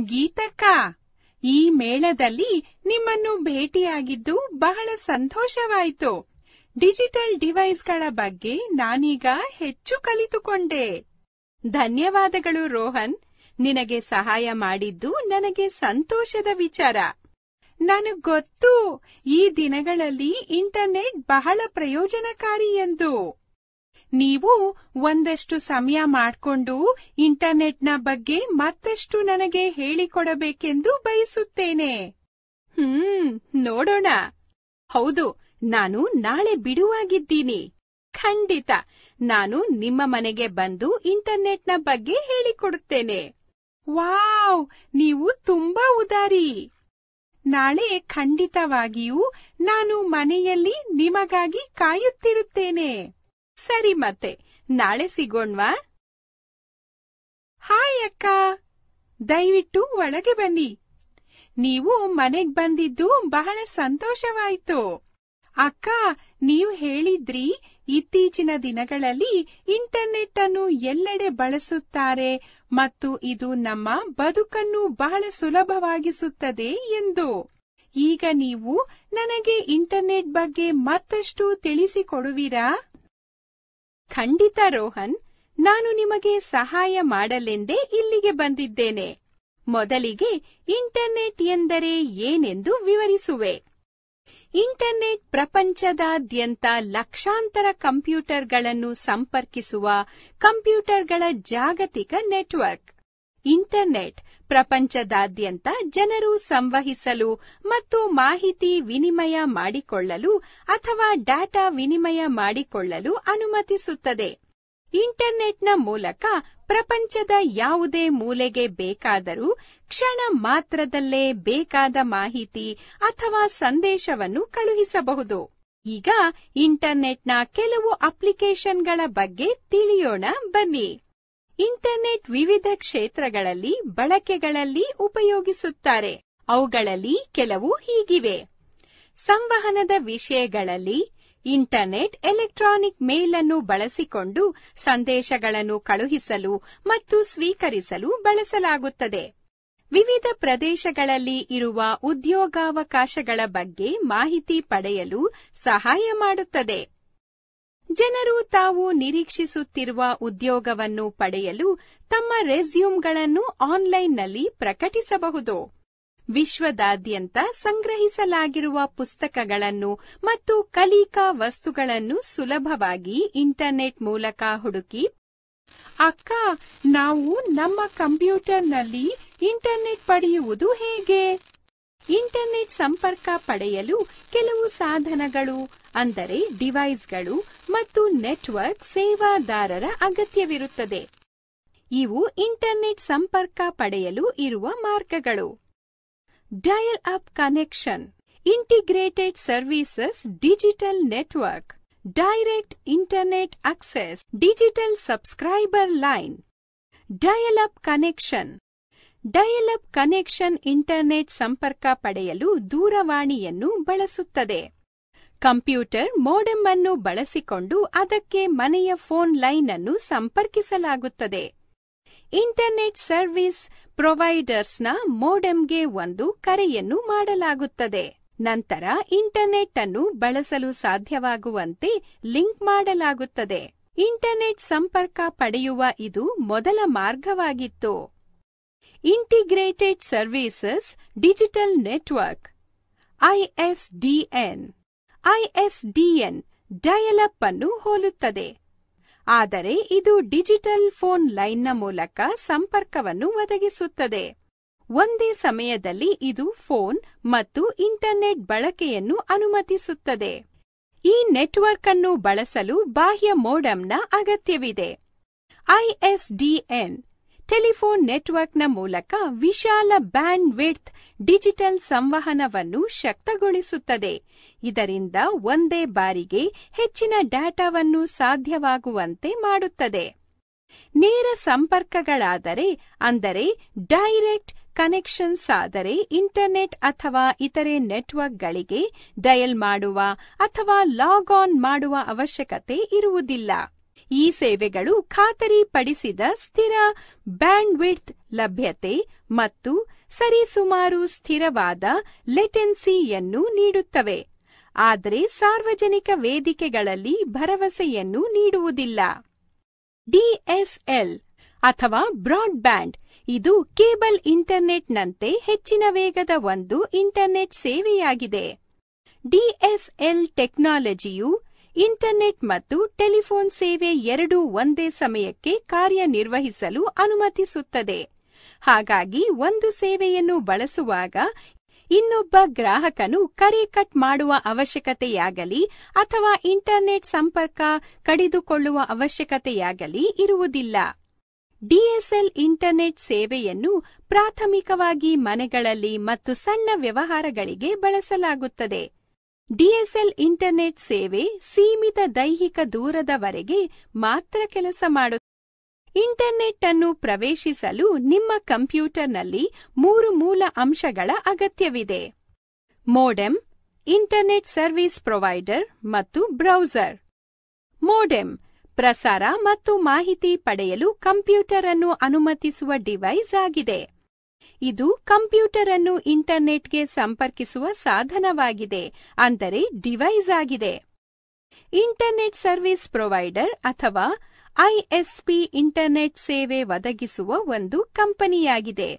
ಗೀತಕ್ಕ ಈ ಮೇಳದಲ್ಲಿ ನಿಮ್ಮನ್ನು ಭೇಟಿಯಾಗಿದ್ದು ಬಹಳ ಸಂತೋಷವಾಯಿತು. ಡಿಜಿಟಲ್ ಡಿವೈಸ್ಗಳ ಬಗ್ಗೆ ನಾನೀಗ ಹೆಚ್ಚು ಕಲಿತುಕೊಂಡೆ. ಧನ್ಯವಾದಗಳು ರೋಹನ್, ನಿನಗೆ ಸಹಾಯ ಮಾಡಿದ್ದು ನನಗೆ ಸಂತೋಷದ ವಿಚಾರ. ನನಗ್ ಗೊತ್ತು, ಈ ದಿನಗಳಲ್ಲಿ ಇಂಟರ್ನೆಟ್ ಬಹಳ ಪ್ರಯೋಜನಕಾರಿ ಎಂದು. ನೀವು ಒಂದಷ್ಟು ಸಮಯ ಮಾಡಿಕೊಂಡು ಇಂಟರ್ನೆಟ್ನ ಬಗ್ಗೆ ಮತ್ತಷ್ಟು ನನಗೆ ಹೇಳಿಕೊಡಬೇಕೆಂದು ಬಯಸುತ್ತೇನೆ. ಹ್ಮ್, ನೋಡೋಣ. ಹೌದು, ನಾನು ನಾಳೆ ಬಿಡುವಾಗಿದ್ದೀನಿ. ಖಂಡಿತ, ನಾನು ನಿಮ್ಮ ಮನೆಗೆ ಬಂದು ಇಂಟರ್ನೆಟ್ನ ಬಗ್ಗೆ ಹೇಳಿಕೊಡುತ್ತೇನೆ. ವಾವ್, ನೀವು ತುಂಬಾ ಉದಾರಿ. ನಾಳೆ ಖಂಡಿತವಾಗಿಯೂ ನಾನು ಮನೆಯಲ್ಲಿ ನಿಮಗಾಗಿ ಕಾಯುತ್ತಿರುತ್ತೇನೆ. ಸರಿ ಮತ್ತೆ, ನಾಳೆ ಸಿಗೋಣ್ವಾ? ಹಾಯ್ ಅಕ್ಕ. ದಯವಿಟ್ಟು ಒಳಗೆ ಬನ್ನಿ. ನೀವು ಮನೆಗ್ ಬಂದಿದ್ದು ಬಹಳ ಸಂತೋಷವಾಯ್ತು. ಅಕ್ಕ, ನೀವು ಹೇಳಿದ್ರಿ, ಇತ್ತೀಚಿನ ದಿನಗಳಲ್ಲಿ ಇಂಟರ್ನೆಟ್ ಅನ್ನು ಎಲ್ಲೆಡೆ ಬಳಸುತ್ತಾರೆ ಮತ್ತು ಇದು ನಮ್ಮ ಬದುಕನ್ನು ಬಹಳ ಸುಲಭವಾಗಿಸುತ್ತದೆ ಎಂದು. ಈಗ ನೀವು ನನಗೆ ಇಂಟರ್ನೆಟ್ ಬಗ್ಗೆ ಮತ್ತಷ್ಟು ತಿಳಿಸಿಕೊಡುವಿರಾ? ಖಂಡಿತ ರೋಹನ್, ನಾನು ನಿಮಗೆ ಸಹಾಯ ಮಾಡಲೆಂದೇ ಇಲ್ಲಿಗೆ ಬಂದಿದ್ದೇನೆ. ಮೊದಲಿಗೆ ಇಂಟರ್ನೆಟ್ ಎಂದರೆ ಏನೆಂದು ವಿವರಿಸುವೆ. ಇಂಟರ್ನೆಟ್ ಪ್ರಪಂಚದಾದ್ಯಂತ ಲಕ್ಷಾಂತರ ಕಂಪ್ಯೂಟರ್ಗಳನ್ನು ಸಂಪರ್ಕಿಸುವ ಕಂಪ್ಯೂಟರ್ಗಳ ಜಾಗತಿಕ ನೆಟ್ವರ್ಕ್. ಇಂಟರ್ನೆಟ್ ಪ್ರಪಂಚದಾದ್ಯಂತ ಜನರು ಸಂವಹಿಸಲು ಮತ್ತು ಮಾಹಿತಿ ವಿನಿಮಯ ಮಾಡಿಕೊಳ್ಳಲು ಅಥವಾ ಡಾಟಾ ವಿನಿಮಯ ಮಾಡಿಕೊಳ್ಳಲು ಅನುಮತಿಸುತ್ತದೆ. ಇಂಟರ್ನೆಟ್ನ ಮೂಲಕ ಪ್ರಪಂಚದ ಯಾವುದೇ ಮೂಲೆಗೆ ಬೇಕಾದರೂ ಕ್ಷಣ ಮಾತ್ರದಲ್ಲೇ ಬೇಕಾದ ಮಾಹಿತಿ ಅಥವಾ ಸಂದೇಶವನ್ನು ಕಳುಹಿಸಬಹುದು. ಈಗ ಇಂಟರ್ನೆಟ್ನ ಕೆಲವು ಅಪ್ಲಿಕೇಶನ್ಗಳ ಬಗ್ಗೆ ತಿಳಿಯೋಣ ಬನ್ನಿ. ಇಂಟರ್ನೆಟ್ ವಿವಿಧ ಕ್ಷೇತ್ರಗಳಲ್ಲಿ, ಬಳಕೆಗಳಲ್ಲಿ ಉಪಯೋಗಿಸುತ್ತಾರೆ. ಅವುಗಳಲ್ಲಿ ಕೆಲವು ಹೀಗಿವೆ. ಸಂವಹನದ ವಿಷಯಗಳಲ್ಲಿ, ಇಂಟರ್ನೆಟ್ ಎಲೆಕ್ಟ್ರಾನಿಕ್ ಮೇಲ್ ಅನ್ನು ಬಳಸಿಕೊಂಡು ಸಂದೇಶಗಳನ್ನು ಕಳುಹಿಸಲು ಮತ್ತು ಸ್ವೀಕರಿಸಲು ಬಳಸಲಾಗುತ್ತದೆ. ವಿವಿಧ ಪ್ರದೇಶಗಳಲ್ಲಿ ಇರುವ ಉದ್ಯೋಗಾವಕಾಶಗಳ ಬಗ್ಗೆ ಮಾಹಿತಿ ಪಡೆಯಲು ಸಹಾಯ ಮಾಡುತ್ತದೆ. ಜನರು ತಾವು ನಿರೀಕ್ಷಿಸುತ್ತಿರುವ ಉದ್ಯೋಗವನ್ನು ಪಡೆಯಲು ತಮ್ಮ ರೆಸ್ಯೂಮ್ಗಳನ್ನು ಆನ್ಲೈನ್ನಲ್ಲಿ ಪ್ರಕಟಿಸಬಹುದು. ವಿಶ್ವದಾದ್ಯಂತ ಸಂಗ್ರಹಿಸಲಾಗಿರುವ ಪುಸ್ತಕಗಳನ್ನು ಮತ್ತು ಕಲಿಕಾ ವಸ್ತುಗಳನ್ನು ಸುಲಭವಾಗಿ ಇಂಟರ್ನೆಟ್ ಮೂಲಕ ಹುಡುಕಿ, ಅಕ್ಕ, ನಾವು ನಮ್ಮ ಕಂಪ್ಯೂಟರ್ನಲ್ಲಿ ಇಂಟರ್ನೆಟ್ ಪಡೆಯುವುದು ಹೇಗೆ? ಇಂಟರ್ನೆಟ್ ಸಂಪರ್ಕ ಪಡೆಯಲು ಕೆಲವು ಸಾಧನಗಳು, ಅಂದರೆ ಡಿವೈಸ್ಗಳು ಮತ್ತು ನೆಟ್ವರ್ಕ್ ಸೇವಾದಾರರ ಅಗತ್ಯವಿರುತ್ತದೆ. ಇವು ಇಂಟರ್ನೆಟ್ ಸಂಪರ್ಕ ಪಡೆಯಲು ಇರುವ ಮಾರ್ಗಗಳು. Dial up connection, integrated services digital network, direct internet access digital subscriber line, dial up connection dial up connection internet ಸಂಪರ್ಕ ಪಡೆಯಲು ದೂರವಾಣಿಯನ್ನು ಬಳಸುತ್ತದೆ. ಕಂಪ್ಯೂಟರ್ ಮೋಡೆಮ್ ಅನ್ನು ಬಳಸಿಕೊಂಡು ಅದಕ್ಕೆ ಮನೆಯ ಫೋನ್ ಲೈನ್ ಅನ್ನು ಸಂಪರ್ಕಿಸಲಾಗುತ್ತದೆ. ಇಂಟರ್ನೆಟ್ ಸರ್ವಿಸ್ ಪ್ರೊವೈಡರ್ಸ್ನ ಮೋಡೆಮ್ಗೆ ಒಂದು ಕರೆಯನ್ನು ಮಾಡಲಾಗುತ್ತದೆ. ನಂತರ ಇಂಟರ್ನೆಟ್ ಅನ್ನು ಬಳಸಲು ಸಾಧ್ಯವಾಗುವಂತೆ ಲಿಂಕ್ ಮಾಡಲಾಗುತ್ತದೆ. ಇಂಟರ್ನೆಟ್ ಸಂಪರ್ಕ ಪಡೆಯುವ ಇದು ಮೊದಲ ಮಾರ್ಗವಾಗಿತ್ತು. Integrated services digital network ISDN ISDN dial up ಅನ್ನು ಹೋಲುತ್ತದೆ. ಆದರೆ ಇದು ಡಿಜಿಟಲ್ ಫೋನ್ ಲೈನ್ನ ಮೂಲಕ ಸಂಪರ್ಕವನ್ನು ಒದಗಿಸುತ್ತದೆ. ಒಂದೇ ಸಮಯದಲ್ಲಿ ಇದು ಫೋನ್ ಮತ್ತು ಇಂಟರ್ನೆಟ್ ಬಳಕೆಯನ್ನು ಅನುಮತಿಸುತ್ತದೆ. ಈ ನೆಟ್ವರ್ಕ್ ಅನ್ನು ಬಳಸಲು ಬಾಹ್ಯ ಮೋಡಂನ ಅಗತ್ಯವಿದೆ. ಐಎಸ್ಡಿಎನ್ ಟೆಲಿಫೋನ್ ನೆಟ್ವರ್ಕ್ನ ಮೂಲಕ ವಿಶಾಲ ಬ್ಯಾಂಡ್ ವಿಡ್ತ್ ಡಿಜಿಟಲ್ ಸಂವಹನವನ್ನು ಶಕ್ತಗೊಳಿಸುತ್ತದೆ. ಇದರಿಂದ ಒಂದೇ ಬಾರಿಗೆ ಹೆಚ್ಚಿನ ಡಾಟಾವನ್ನು ಸಾಧ್ಯವಾಗುವಂತೆ ಮಾಡುತ್ತದೆ. ನೇರ ಸಂಪರ್ಕಗಳಾದರೆ, ಅಂದರೆ ಡೈರೆಕ್ಟ್ ಕನೆಕ್ಷನ್ಸ್ ಆದರೆ ಇಂಟರ್ನೆಟ್ ಅಥವಾ ಇತರೆ ನೆಟ್ವರ್ಕ್ಗಳಿಗೆ ಡಯಲ್ ಮಾಡುವ ಅಥವಾ ಲಾಗ್ ಆನ್ ಮಾಡುವ ಅವಶ್ಯಕತೆ ಇರುವುದಿಲ್ಲ. ಈ ಸೇವೆಗಳು ಖಾತರಿಪಡಿಸಿದ ಸ್ಥಿರ ಬ್ಯಾಂಡ್ವಿಡ್ತ್ ಲಭ್ಯತೆ ಮತ್ತು ಸರಿಸುಮಾರು ಸ್ಥಿರವಾದ ಲೆಟೆನ್ಸಿಯನ್ನು ನೀಡುತ್ತವೆ. ಆದರೆ ಸಾರ್ವಜನಿಕ ವೇದಿಕೆಗಳಲ್ಲಿ ಭರವಸೆಯನ್ನು ನೀಡುವುದಿಲ್ಲ. ಡಿಎಸ್ಎಲ್ ಅಥವಾ ಬ್ರಾಡ್ಬ್ಯಾಂಡ್ ಇದು ಕೇಬಲ್ ಇಂಟರ್ನೆಟ್ನಂತೆ ಹೆಚ್ಚಿನ ವೇಗದ ಒಂದು ಇಂಟರ್ನೆಟ್ ಸೇವೆಯಾಗಿದೆ. ಡಿಎಸ್ಎಲ್ ಟೆಕ್ನಾಲಜಿಯು ಇಂಟರ್ನೆಟ್ ಮತ್ತು ಟೆಲಿಫೋನ್ ಸೇವೆ ಎರಡೂ ಒಂದೇ ಸಮಯಕ್ಕೆ ಕಾರ್ಯನಿರ್ವಹಿಸಲು ಅನುಮತಿಸುತ್ತದೆ. ಹಾಗಾಗಿ ಒಂದು ಸೇವೆಯನ್ನು ಬಳಸುವಾಗ ಇನ್ನೊಬ್ಬ ಗ್ರಾಹಕನು ಕರೆ ಕಟ್ ಮಾಡುವ ಅವಶ್ಯಕತೆಯಾಗಲಿ ಅಥವಾ ಇಂಟರ್ನೆಟ್ ಸಂಪರ್ಕ ಕಡಿದುಕೊಳ್ಳುವ ಅವಶ್ಯಕತೆಯಾಗಲಿ ಇರುವುದಿಲ್ಲ. ಡಿಎಸ್ಎಲ್ ಇಂಟರ್ನೆಟ್ ಸೇವೆಯನ್ನು ಪ್ರಾಥಮಿಕವಾಗಿ ಮನೆಗಳಲ್ಲಿ ಮತ್ತು ಸಣ್ಣ ವ್ಯವಹಾರಗಳಿಗೆ ಬಳಸಲಾಗುತ್ತದೆ. ಡಿಎಸ್ಎಲ್ ಇಂಟರ್ನೆಟ್ ಸೇವೆ ಸೀಮಿತ ದೈಹಿಕ ದೂರದವರೆಗೆ ಮಾತ್ರ ಕೆಲಸ ಮಾಡುತ್ತದೆ ಇಂಟರ್ನೆಟ್ ಅನ್ನು ಪ್ರವೇಶಿಸಲು ನಿಮ್ಮ ಕಂಪ್ಯೂಟರ್ನಲ್ಲಿ ಮೂರು ಮೂಲ ಅಂಶಗಳ ಅಗತ್ಯವಿದೆ. ಮೋಡೆಮ್, ಇಂಟರ್ನೆಟ್ ಸರ್ವಿಸ್ ಪ್ರೊವೈಡರ್ ಮತ್ತು ಬ್ರೌಸರ್. ಮೋಡೆಮ್, ಪ್ರಸಾರ ಮತ್ತು ಮಾಹಿತಿ ಪಡೆಯಲು ಕಂಪ್ಯೂಟರ್ ಅನ್ನು ಅನುಮತಿಸುವ ಡಿವೈಸ್ ಆಗಿದೆ. ಇದು ಕಂಪ್ಯೂಟರ್ ಅನ್ನು ಇಂಟರ್ನೆಟ್ಗೆ ಸಂಪರ್ಕಿಸುವ ಸಾಧನವಾಗಿದೆ, ಅಂದರೆ ಡಿವೈಸ್ ಆಗಿದೆ. ಇಂಟರ್ನೆಟ್ ಸರ್ವಿಸ್ ಪ್ರೊವೈಡರ್ ಅಥವಾ ಐಎಸ್ಪಿ ಇಂಟರ್ನೆಟ್ ಸೇವೆ ಒದಗಿಸುವ ಒಂದು ಕಂಪನಿಯಾಗಿದೆ.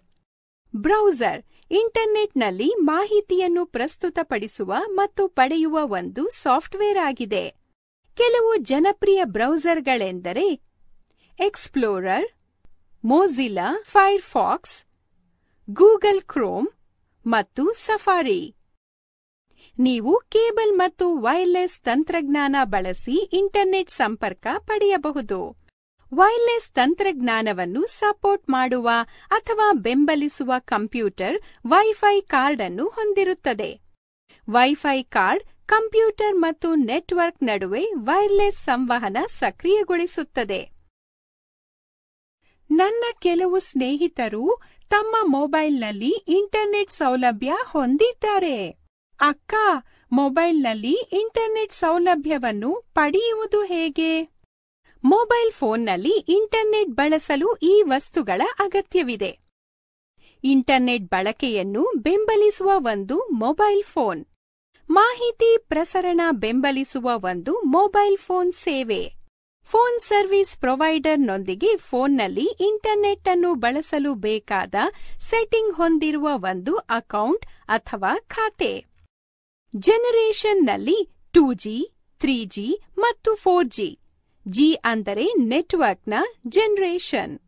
ಬ್ರೌಸರ್ ಇಂಟರ್ನೆಟ್ನಲ್ಲಿ ಮಾಹಿತಿಯನ್ನು ಪ್ರಸ್ತುತಪಡಿಸುವ ಮತ್ತು ಪಡೆಯುವ ಒಂದು ಸಾಫ್ಟ್ವೇರ್ ಆಗಿದೆ. ಕೆಲವು ಜನಪ್ರಿಯ ಬ್ರೌಸರ್ಗಳೆಂದರೆ Explorer Mozilla Firefox Google Chrome ಮತ್ತು ಸಫಾರಿ. ನೀವು ಕೇಬಲ್ ಮತ್ತು ವೈರ್ಲೆಸ್ ತಂತ್ರಜ್ಞಾನ ಬಳಸಿ ಇಂಟರ್ನೆಟ್ ಸಂಪರ್ಕ ಪಡೆಯಬಹುದು. ವೈರ್ಲೆಸ್ ತಂತ್ರಜ್ಞಾನವನ್ನು ಸಪೋರ್ಟ್ ಮಾಡುವ ಅಥವಾ ಬೆಂಬಲಿಸುವ ಕಂಪ್ಯೂಟರ್ ವೈಫೈ ಕಾರ್ಡ್ ಅನ್ನು ಹೊಂದಿರುತ್ತದೆ. ವೈಫೈ ಕಾರ್ಡ್ ಕಂಪ್ಯೂಟರ್ ಮತ್ತು ನೆಟ್ವರ್ಕ್ ನಡುವೆ ವೈರ್ಲೆಸ್ ಸಂವಹನ ಸಕ್ರಿಯಗೊಳಿಸುತ್ತದೆ. ನನ್ನ ಕೆಲವು ಸ್ನೇಹಿತರು ತಮ್ಮ ಮೊಬೈಲ್ನಲ್ಲಿ ಇಂಟರ್ನೆಟ್ ಸೌಲಭ್ಯ ಹೊಂದಿದ್ದಾರೆ. ಅಕ್ಕ, ಮೊಬೈಲ್ನಲ್ಲಿ ಇಂಟರ್ನೆಟ್ ಸೌಲಭ್ಯವನ್ನು ಪಡೆಯುವುದು ಹೇಗೆ? ಮೊಬೈಲ್ ಫೋನ್ನಲ್ಲಿ ಇಂಟರ್ನೆಟ್ ಬಳಸಲು ಈ ವಸ್ತುಗಳ ಅಗತ್ಯವಿದೆ. ಇಂಟರ್ನೆಟ್ ಬಳಕೆಯನ್ನು ಬೆಂಬಲಿಸುವ ಒಂದು ಮೊಬೈಲ್ ಫೋನ್. ಮಾಹಿತಿ ಪ್ರಸರಣ ಬೆಂಬಲಿಸುವ ಒಂದು ಮೊಬೈಲ್ ಫೋನ್ ಸೇವೆ. ಫೋನ್ ಸರ್ವಿಸ್ ಪ್ರೊವೈಡರ್ನೊಂದಿಗೆ ಫೋನ್ನಲ್ಲಿ ಇಂಟರ್ನೆಟ್ ಅನ್ನು ಬಳಸಲು ಬೇಕಾದ ಸೆಟ್ಟಿಂಗ್ ಹೊಂದಿರುವ ಒಂದು ಅಕೌಂಟ್ ಅಥವಾ ಖಾತೆ. ಜನರೇಷನ್ನಲ್ಲಿ ಟೂ ಜಿ ತ್ರೀ ಜಿ ಮತ್ತು ಫೋರ್ ಜಿ. ಜಿ ಅಂದರೆ ನೆಟ್ವರ್ಕ್ನ ಜನರೇಷನ್.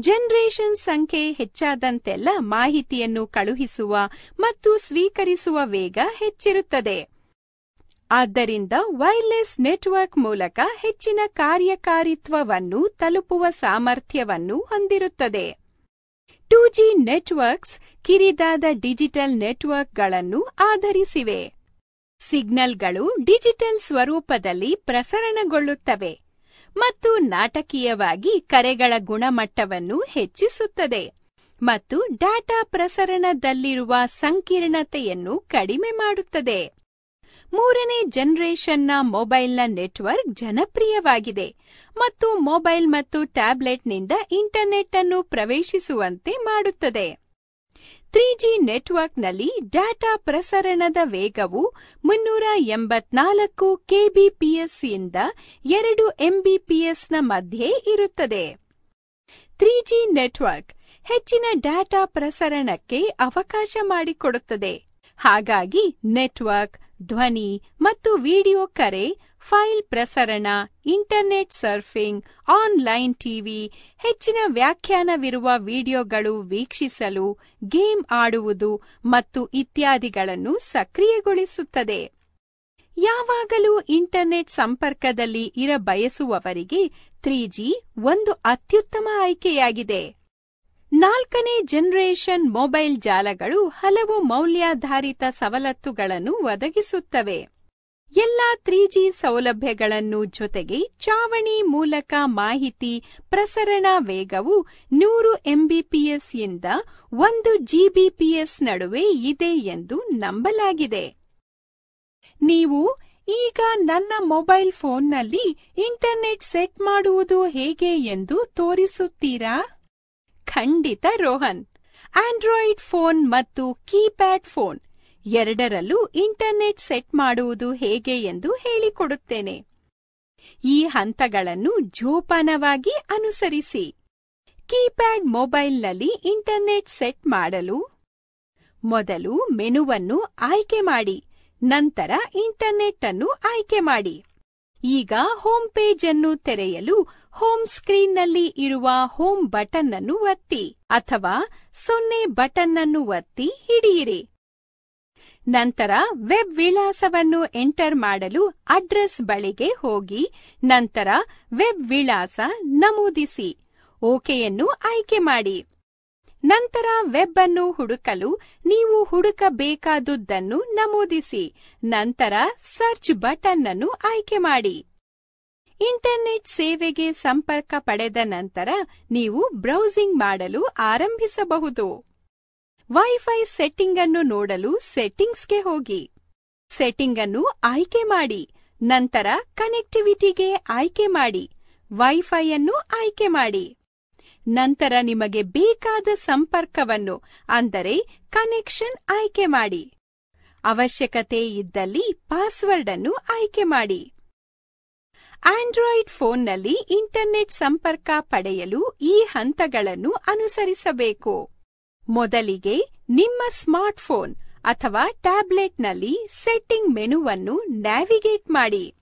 ಜನರೇಷನ್ ಸಂಖ್ಯೆ ಹೆಚ್ಚಾದಂತೆಲ್ಲ ಮಾಹಿತಿಯನ್ನು ಕಳುಹಿಸುವ ಮತ್ತು ಸ್ವೀಕರಿಸುವ ವೇಗ ಹೆಚ್ಚಿರುತ್ತದೆ. ಆದ್ದರಿಂದ ವೈರ್ಲೆಸ್ ನೆಟ್ವರ್ಕ್ ಮೂಲಕ ಹೆಚ್ಚಿನ ಕಾರ್ಯಕಾರಿತ್ವವನ್ನು ತಲುಪುವ ಸಾಮರ್ಥ್ಯವನ್ನು ಹೊಂದಿರುತ್ತದೆ. ಟೂ ಜಿ ನೆಟ್ವರ್ಕ್ಸ್ ಕಿರಿದಾದ ಡಿಜಿಟಲ್ ನೆಟ್ವರ್ಕ್ಗಳನ್ನು ಆಧರಿಸಿವೆ. ಸಿಗ್ನಲ್ಗಳು ಡಿಜಿಟಲ್ ಸ್ವರೂಪದಲ್ಲಿ ಪ್ರಸರಣಗೊಳ್ಳುತ್ತವೆ ಮತ್ತು ನಾಟಕೀಯವಾಗಿ ಕರೆಗಳ ಗುಣಮಟ್ಟವನ್ನು ಹೆಚ್ಚಿಸುತ್ತದೆ ಮತ್ತು ಡಾಟಾ ಪ್ರಸರಣದಲ್ಲಿರುವ ಸಂಕೀರ್ಣತೆಯನ್ನು ಕಡಿಮೆ ಮಾಡುತ್ತದೆ. ಮೂರನೇ ಜನರೇಷನ್ನ ಮೊಬೈಲ್ನ ನೆಟ್ವರ್ಕ್ ಜನಪ್ರಿಯವಾಗಿದೆ. ಮತ್ತು ಮೊಬೈಲ್ ಮತ್ತು ಟ್ಯಾಬ್ಲೆಟ್ನಿಂದ ಇಂಟರ್ನೆಟ್ ಅನ್ನು ಪ್ರವೇಶಿಸುವಂತೆ ಮಾಡುತ್ತದೆ. ತ್ರೀ ಜಿ ನೆಟ್ವರ್ಕ್ನಲ್ಲಿ ಡಾಟಾ ಪ್ರಸರಣದ ವೇಗವು ಮುನ್ನೂರ ಎಂಬತ್ನಾಲ್ಕು ಕೆಬಿಪಿಎಸ್ನಿಂದ ಎರಡು ಎಂಬಿಪಿಎಸ್ನ ಮಧ್ಯೆ ಇರುತ್ತದೆ. ತ್ರೀ ಜಿ ನೆಟ್ವರ್ಕ್ ಹೆಚ್ಚಿನ ಡಾಟಾ ಪ್ರಸರಣಕ್ಕೆ ಅವಕಾಶ ಮಾಡಿಕೊಡುತ್ತದೆ. ಹಾಗಾಗಿ ನೆಟ್ವರ್ಕ್, ಧ್ವನಿ ಮತ್ತು ವಿಡಿಯೋ ಕರೆ, ಫೈಲ್ ಪ್ರಸರಣ, ಇಂಟರ್ನೆಟ್ ಸರ್ಫಿಂಗ್, ಆನ್ಲೈನ್ ಟಿವಿ, ಹೆಚ್ಚಿನ ವ್ಯಾಖ್ಯಾನವಿರುವ ವಿಡಿಯೋಗಳು ವೀಕ್ಷಿಸಲು, ಗೇಮ್ ಆಡುವುದು ಮತ್ತು ಇತ್ಯಾದಿಗಳನ್ನು ಸಕ್ರಿಯಗೊಳಿಸುತ್ತದೆ. ಯಾವಾಗಲೂ ಇಂಟರ್ನೆಟ್ ಸಂಪರ್ಕದಲ್ಲಿ ಇರಬಯಸುವವರಿಗೆ ತ್ರೀ ಜಿ ಒಂದು ಅತ್ಯುತ್ತಮ ಆಯ್ಕೆಯಾಗಿದೆ. ನಾಲ್ಕನೇ ಜನರೇಷನ್ ಮೊಬೈಲ್ ಜಾಲಗಳು ಹಲವು ಮೌಲ್ಯಾಧಾರಿತ ಸವಲತ್ತುಗಳನ್ನು ಒದಗಿಸುತ್ತವೆ. ಎಲ್ಲಾ ತ್ರೀ ಜಿ ಸೌಲಭ್ಯಗಳನ್ನು ಜೊತೆಗೆ ಚಾವಣಿ ಮೂಲಕ ಮಾಹಿತಿ ಪ್ರಸರಣ ವೇಗವು ನೂರು ಎಂಬಿಪಿಎಸ್ ಯಿಂದ ಒಂದು ಜಿಬಿಪಿಎಸ್ ನಡುವೆ ಇದೆ ಎಂದು ನಂಬಲಾಗಿದೆ. ನೀವು ಈಗ ನನ್ನ ಮೊಬೈಲ್ ಫೋನ್ನಲ್ಲಿ ಇಂಟರ್ನೆಟ್ ಸೆಟ್ ಮಾಡುವುದು ಹೇಗೆ ಎಂದು ತೋರಿಸುತ್ತೀರಾ? ಖಂಡಿತ ರೋಹನ್. ಆಂಡ್ರಾಯ್ಡ್ ಫೋನ್ ಮತ್ತು ಕೀಪ್ಯಾಡ್ ಫೋನ್. ಎರಡರಲ್ಲೂ ಇಂಟರ್ನೆಟ್ ಸೆಟ್ ಮಾಡುವುದು ಹೇಗೆ ಎಂದು ಹೇಳಿಕೊಡುತ್ತೇನೆ. ಈ ಹಂತಗಳನ್ನು ಜೋಪಾನವಾಗಿ ಅನುಸರಿಸಿ. ಕೀಪ್ಯಾಡ್ ಮೊಬೈಲ್ನಲ್ಲಿ ಇಂಟರ್ನೆಟ್ ಸೆಟ್ ಮಾಡಲು ಮೊದಲು ಮೆನುವನ್ನು ಆಯ್ಕೆ ಮಾಡಿ, ನಂತರ ಇಂಟರ್ನೆಟ್ ಅನ್ನು ಆಯ್ಕೆ ಮಾಡಿ. ಈಗ ಹೋಮ್ ಪೇಜ್ ಅನ್ನು ತೆರೆಯಲು ಹೋಮ್ ಸ್ಕ್ರೀನ್ನಲ್ಲಿ ಇರುವ ಹೋಮ್ ಬಟನ್ ಅನ್ನು ಒತ್ತಿ ಅಥವಾ ಸೊನ್ನೆ ಬಟನ್ ಅನ್ನು ಒತ್ತಿ ಹಿಡಿಯಿರಿ. ನಂತರ ವೆಬ್ ವಿಳಾಸವನ್ನು ಎಂಟರ್ ಮಾಡಲು ಅಡ್ರೆಸ್ ಬಳಿಗೆ ಹೋಗಿ, ನಂತರ ವೆಬ್ ವಿಳಾಸ ನಮೂದಿಸಿ, ಓಕೆಯನ್ನು ಆಯ್ಕೆ ಮಾಡಿ. ನಂತರ ವೆಬ್ ಅನ್ನು ಹುಡುಕಲು ನೀವು ಹುಡುಕಬೇಕಾದುದನ್ನು ನಮೂದಿಸಿ, ನಂತರ ಸರ್ಚ್ ಬಟನ್ ಅನ್ನು ಆಯ್ಕೆ ಮಾಡಿ. ಇಂಟರ್ನೆಟ್ ಸೇವೆಗೆ ಸಂಪರ್ಕ ಪಡೆದ ನಂತರ ನೀವು ಬ್ರೌಸಿಂಗ್ ಮಾಡಲು ಆರಂಭಿಸಬಹುದು. ವೈಫೈ ಸೆಟ್ಟಿಂಗ್ ಅನ್ನು ನೋಡಲು ಸೆಟ್ಟಿಂಗ್ಸ್ಗೆ ಹೋಗಿ. ಸೆಟ್ಟಿಂಗ್ ಅನ್ನು ಆಯ್ಕೆ ಮಾಡಿ. ನಂತರ ಕನೆಕ್ಟಿವಿಟಿಗೆ ಆಯ್ಕೆ ಮಾಡಿ. ವೈಫೈ ಅನ್ನು ಆಯ್ಕೆ ಮಾಡಿ. ನಂತರ ನಿಮಗೆ ಬೇಕಾದ ಸಂಪರ್ಕವನ್ನು, ಅಂದರೆ ಕನೆಕ್ಷನ್ ಆಯ್ಕೆ ಮಾಡಿ. ಅವಶ್ಯಕತೆ ಇದ್ದಲ್ಲಿ ಪಾಸ್ವರ್ಡ್ ಅನ್ನು ಆಯ್ಕೆ ಮಾಡಿ. ಆಂಡ್ರಾಯ್ಡ್ ಫೋನ್ನಲ್ಲಿ ಇಂಟರ್ನೆಟ್ ಸಂಪರ್ಕ ಪಡೆಯಲು ಈ ಹಂತಗಳನ್ನು ಅನುಸರಿಸಬೇಕು. ಮೊದಲಿಗೆ ನಿಮ್ಮ ಸ್ಮಾರ್ಟ್ಫೋನ್ ಅಥವಾ ಟ್ಯಾಬ್ಲೆಟ್ನಲ್ಲಿ ಸೆಟ್ಟಿಂಗ್ ಮೆನುವನ್ನು ನ್ಯಾವಿಗೇಟ್ ಮಾಡಿ.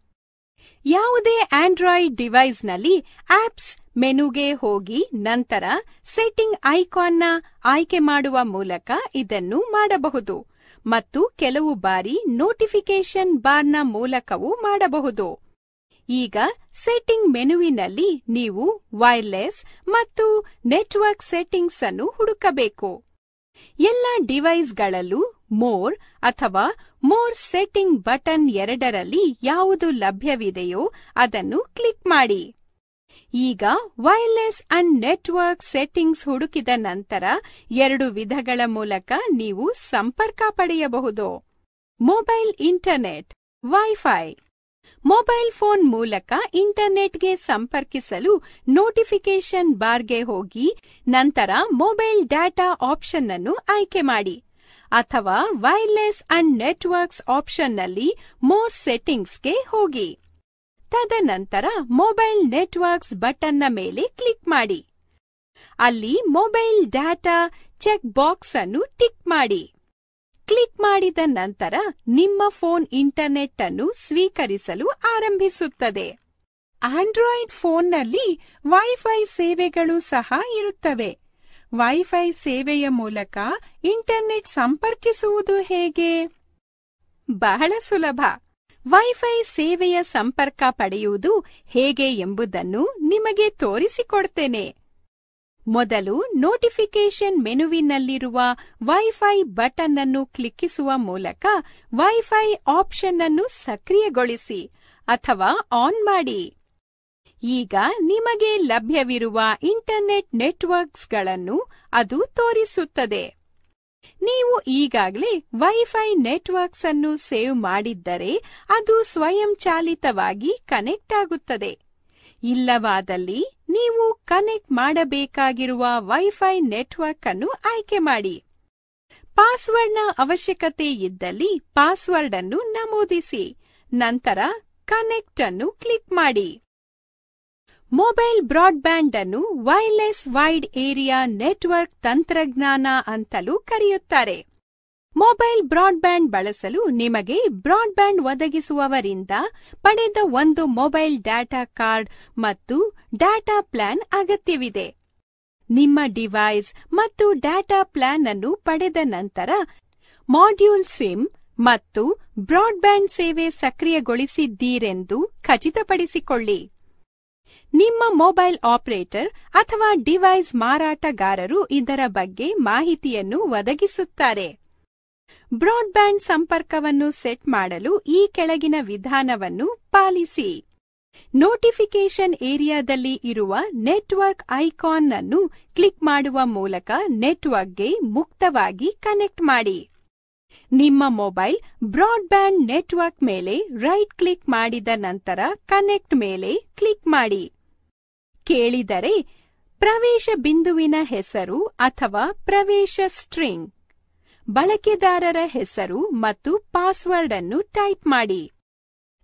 ಯಾವುದೇ ಆಂಡ್ರಾಯ್ಡ್ ಡಿವೈಸ್ನಲ್ಲಿ ಆಪ್ಸ್ ಮೆನುಗೆ ಹೋಗಿ ನಂತರ ಸೆಟ್ಟಿಂಗ್ ಐಕಾನ್ನ ಆಯ್ಕೆ ಮಾಡುವ ಮೂಲಕ ಇದನ್ನು ಮಾಡಬಹುದು ಮತ್ತು ಕೆಲವು ಬಾರಿ ನೋಟಿಫಿಕೇಶನ್ ಬಾರ್ನ ಮೂಲಕವೂ ಮಾಡಬಹುದು. ಈಗ ಸೆಟ್ಟಿಂಗ್ ಮೆನುವಿನಲ್ಲಿ ನೀವು ವೈರ್ಲೆಸ್ ಮತ್ತು ನೆಟ್ವರ್ಕ್ ಸೆಟ್ಟಿಂಗ್ಸ್ ಅನ್ನು ಹುಡುಕಬೇಕು. ಎಲ್ಲ ಡಿವೈಸ್ಗಳಲ್ಲೂ ಮೋರ್ ಅಥವಾ ಮೋರ್ ಸೆಟ್ಟಿಂಗ್ ಬಟನ್ ಎರಡರಲ್ಲಿ ಯಾವುದು ಲಭ್ಯವಿದೆಯೋ ಅದನ್ನು ಕ್ಲಿಕ್ ಮಾಡಿ. ಈಗ ವೈರ್ಲೆಸ್ ಅಂಡ್ ನೆಟ್ವರ್ಕ್ ಸೆಟ್ಟಿಂಗ್ಸ್ ಹುಡುಕಿದ ನಂತರ ಎರಡು ವಿಧಗಳ ಮೂಲಕ ನೀವು ಸಂಪರ್ಕ ಪಡೆಯಬಹುದು. Mobile internet wifi mobile phone ಮೂಲಕ ಇಂಟರ್ನೆಟ್ಗೆ ಸಂಪರ್ಕಿಸಲು ನೋಟಿಫಿಕೇಶನ್ ಬಾರ್ಗೆ ಹೋಗಿ ನಂತರ ಮೊಬೈಲ್ ಡಾಟಾ ಆಪ್ಷನ್ ಅನ್ನು ಆಯ್ಕೆ ಮಾಡಿ. ಅಥವಾ ವೈರ್ಲೆಸ್ ಅಂಡ್ ನೆಟ್ವರ್ಕ್ಸ್ ಆಪ್ಷನ್ನಲ್ಲಿ ಮೋರ್ ಸೆಟ್ಟಿಂಗ್ಸ್ಗೆ ಹೋಗಿ. ತದನಂತರ ಮೊಬೈಲ್ ನೆಟ್ವರ್ಕ್ಸ್ ಬಟನ್ನ ಮೇಲೆ ಕ್ಲಿಕ್ ಮಾಡಿ. ಅಲ್ಲಿ ಮೊಬೈಲ್ ಡಾಟಾ ಚೆಕ್ ಬಾಕ್ಸ್ ಅನ್ನು ಟಿಕ್ ಮಾಡಿ. ಕ್ಲಿಕ್ ಮಾಡಿದ ನಂತರ ನಿಮ್ಮ ಫೋನ್ ಇಂಟರ್ನೆಟ್ ಅನ್ನು ಸ್ವೀಕರಿಸಲು ಆರಂಭಿಸುತ್ತದೆ. ಆಂಡ್ರಾಯ್ಡ್ ಫೋನ್ನಲ್ಲಿ ವೈಫೈ ಸೇವೆಗಳು ಸಹ ಇರುತ್ತವೆ. ವೈಫೈ ಸೇವೆಯ ಮೂಲಕ ಇಂಟರ್ನೆಟ್ ಸಂಪರ್ಕಿಸುವುದು ಹೇಗೆ? ಬಹಳ ಸುಲಭ. ವೈಫೈ ಸೇವೆಯ ಸಂಪರ್ಕ ಪಡೆಯುವುದು ಹೇಗೆ ಎಂಬುದನ್ನು ನಿಮಗೆ ತೋರಿಸಿಕೊಡ್ತೇನೆ. ಮೊದಲು ನೋಟಿಫಿಕೇಶನ್ ಮೆನುವಿನಲ್ಲಿರುವ ವೈಫೈ ಬಟನ್ ಅನ್ನು ಕ್ಲಿಕ್ಕಿಸುವ ಮೂಲಕ ವೈಫೈ ಆಪ್ಷನ್ ಅನ್ನು ಸಕ್ರಿಯಗೊಳಿಸಿ ಅಥವಾ ಆನ್ ಮಾಡಿ. ಈಗ ನಿಮಗೆ ಲಭ್ಯವಿರುವ ಇಂಟರ್ನೆಟ್ ನೆಟ್ವರ್ಕ್ಸ್ಗಳನ್ನು ಅದು ತೋರಿಸುತ್ತದೆ. ನೀವು ಈಗಾಗಲೇ ವೈಫೈ ನೆಟ್ವರ್ಕ್ಸ್ ಅನ್ನು ಸೇವ್ ಮಾಡಿದ್ದರೆ ಅದು ಸ್ವಯಂಚಾಲಿತವಾಗಿ ಕನೆಕ್ಟ್ ಆಗುತ್ತದೆ. ಇಲ್ಲವಾದಲ್ಲಿ ನೀವು ಕನೆಕ್ಟ್ ಮಾಡಬೇಕಾಗಿರುವ ವೈಫೈ ನೆಟ್ವರ್ಕ್ ಅನ್ನು ಆಯ್ಕೆ ಮಾಡಿ. ಪಾಸ್ವರ್ಡ್ನ ಅವಶ್ಯಕತೆ ಇದ್ದಲ್ಲಿ ಪಾಸ್ವರ್ಡ್ ಅನ್ನು ನಮೂದಿಸಿ. ನಂತರ ಕನೆಕ್ಟ್ ಅನ್ನು ಕ್ಲಿಕ್ ಮಾಡಿ. ಮೊಬೈಲ್ ಬ್ರಾಡ್ಬ್ಯಾಂಡ್ ಅನ್ನು ವೈರ್ಲೆಸ್ ವೈಡ್ ಏರಿಯಾ ನೆಟ್ವರ್ಕ್ ತಂತ್ರಜ್ಞಾನ ಅಂತಲೂ ಕರೆಯುತ್ತಾರೆ. ಮೊಬೈಲ್ ಬ್ರಾಡ್ಬ್ಯಾಂಡ್ ಬಳಸಲು ನಿಮಗೆ ಬ್ರಾಡ್ಬ್ಯಾಂಡ್ ಒದಗಿಸುವವರಿಂದ ಪಡೆದ ಒಂದು ಮೊಬೈಲ್ ಡಾಟಾ ಕಾರ್ಡ್ ಮತ್ತು ಡಾಟಾ ಪ್ಲಾನ್ ಅಗತ್ಯವಿದೆ. ನಿಮ್ಮ ಡಿವೈಸ್ ಮತ್ತು ಡಾಟಾ ಪ್ಲಾನ್ ಅನ್ನು ಪಡೆದ ನಂತರ ಮಾಡ್ಯೂಲ್ ಸಿಮ್ ಮತ್ತು ಬ್ರಾಡ್ಬ್ಯಾಂಡ್ ಸೇವೆ ಸಕ್ರಿಯಗೊಳಿಸಿದ್ದೀರೆಂದು ಖಚಿತಪಡಿಸಿಕೊಳ್ಳಿ. ನಿಮ್ಮ ಮೊಬೈಲ್ ಆಪರೇಟರ್ ಅಥವಾ ಡಿವೈಸ್ ಮಾರಾಟಗಾರರು ಇದರ ಬಗ್ಗೆ ಮಾಹಿತಿಯನ್ನು ಒದಗಿಸುತ್ತಾರೆ. ಬ್ರಾಡ್ಬ್ಯಾಂಡ್ ಸಂಪರ್ಕವನ್ನು ಸೆಟ್ ಮಾಡಲು ಈ ಕೆಳಗಿನ ವಿಧಾನವನ್ನು ಪಾಲಿಸಿ. ನೋಟಿಫಿಕೇಶನ್ ಏರಿಯಾದಲ್ಲಿ ಇರುವ ನೆಟ್ವರ್ಕ್ ಐಕಾನ್ ಅನ್ನು ಕ್ಲಿಕ್ ಮಾಡುವ ಮೂಲಕ ನೆಟ್ವರ್ಕ್ಗೆ ಮುಕ್ತವಾಗಿ ಕನೆಕ್ಟ್ ಮಾಡಿ. ನಿಮ್ಮ ಮೊಬೈಲ್ ಬ್ರಾಡ್ಬ್ಯಾಂಡ್ ನೆಟ್ವರ್ಕ್ ಮೇಲೆ ರೈಟ್ ಕ್ಲಿಕ್ ಮಾಡಿದ ನಂತರ ಕನೆಕ್ಟ್ ಮೇಲೆ ಕ್ಲಿಕ್ ಮಾಡಿ. ಕೇಳಿದರೆ ಪ್ರವೇಶ ಬಿಂದುವಿನ ಹೆಸರು ಅಥವಾ ಪ್ರವೇಶ ಸ್ಟ್ರಿಂಗ್. ಬಳಕೆದಾರರ ಹೆಸರು ಮತ್ತು ಪಾಸ್ವರ್ಡ್ ಅನ್ನು ಟೈಪ್ ಮಾಡಿ.